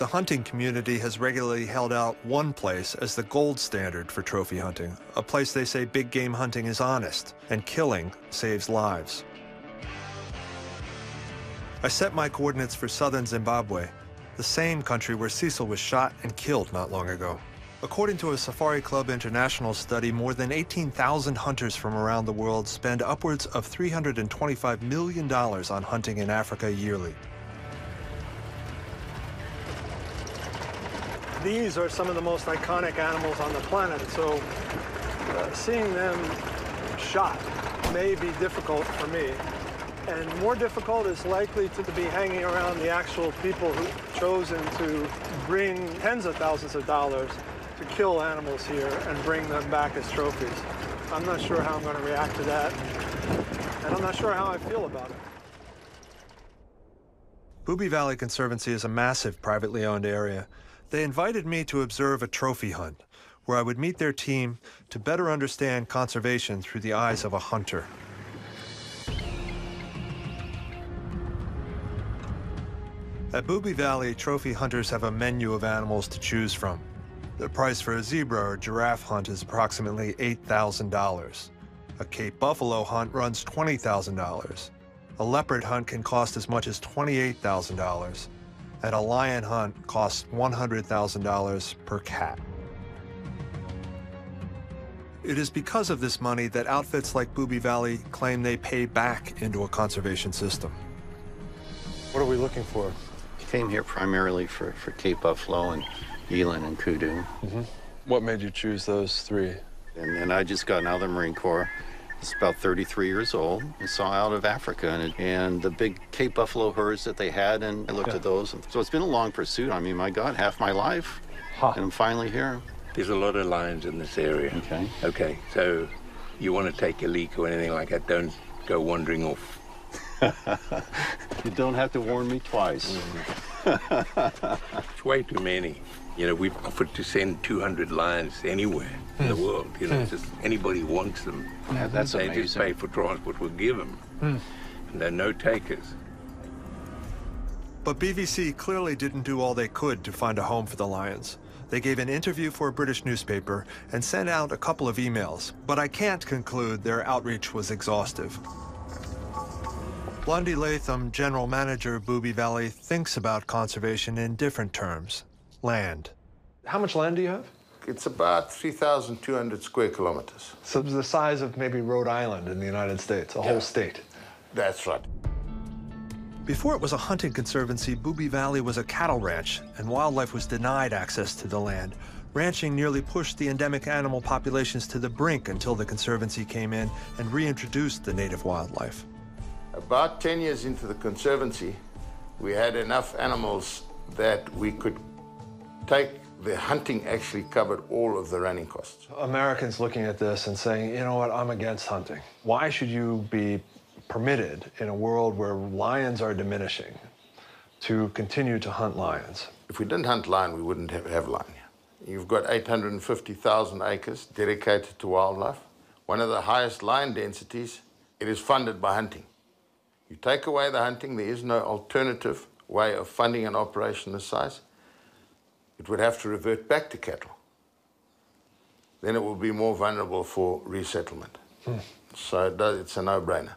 The hunting community has regularly held out one place as the gold standard for trophy hunting, a place they say big game hunting is honest and killing saves lives. I set my coordinates for southern Zimbabwe, the same country where Cecil was shot and killed not long ago. According to a Safari Club International study, more than 18,000 hunters from around the world spend upwards of $325 million on hunting in Africa yearly. These are some of the most iconic animals on the planet, so uh, seeing them shot may be difficult for me. And more difficult is likely to be hanging around the actual people who've chosen to bring tens of thousands of dollars to kill animals here and bring them back as trophies. I'm not sure how I'm going to react to that, and I'm not sure how I feel about it. Bubye Valley Conservancy is a massive privately owned area. They invited me to observe a trophy hunt, where I would meet their team to better understand conservation through the eyes of a hunter. At Bubye Valley, trophy hunters have a menu of animals to choose from. The price for a zebra or giraffe hunt is approximately $8,000. A Cape buffalo hunt runs $20,000. A leopard hunt can cost as much as $28,000. And a lion hunt costs $100,000 per cat. It is because of this money that outfits like Bubye Valley claim they pay back into a conservation system. What are we looking for? Came here primarily for, for Cape buffalo and eland and kudu. Mm -hmm. What made you choose those three? And then I just got out of the Marine Corps. It's about 33 years old and saw out of Africa and, and the big Cape buffalo herds that they had, and I looked yeah. at those. So it's been a long pursuit. I mean, my God, half my life, huh. and I'm finally here. There's a lot of lions in this area. Okay. Okay, so you want to take a leak or anything like that, don't go wandering off. you don't have to warn me twice. Mm -hmm. It's way too many. You know, we've offered to send 200 lions anywhere in the hmm. world. You know, hmm. just anybody wants them. Yeah, that's they amazing. just pay for transport. We'll give them. Hmm. And they're no takers. But BVC clearly didn't do all they could to find a home for the lions. They gave an interview for a British newspaper and sent out a couple of emails, but I can't conclude their outreach was exhaustive. Lundy Leathem, general manager of Bubye Valley, thinks about conservation in different terms land. How much land do you have? It's about 3,200 square kilometers. So it's the size of maybe Rhode Island in the United States, a yeah. whole state. That's right. Before it was a hunting conservancy, Bubye Valley was a cattle ranch, and wildlife was denied access to the land. Ranching nearly pushed the endemic animal populations to the brink until the conservancy came in and reintroduced the native wildlife. About 10 years into the conservancy, we had enough animals that we could take the hunting actually covered all of the running costs. Americans looking at this and saying, you know what, I'm against hunting. Why should you be permitted in a world where lions are diminishing to continue to hunt lions? If we didn't hunt lion, we wouldn't have, have lion. You've got 850,000 acres dedicated to wildlife. One of the highest lion densities, it is funded by hunting. You take away the hunting, there is no alternative way of funding an operation this size it would have to revert back to cattle. Then it will be more vulnerable for resettlement. Hmm. So it does, it's a no-brainer.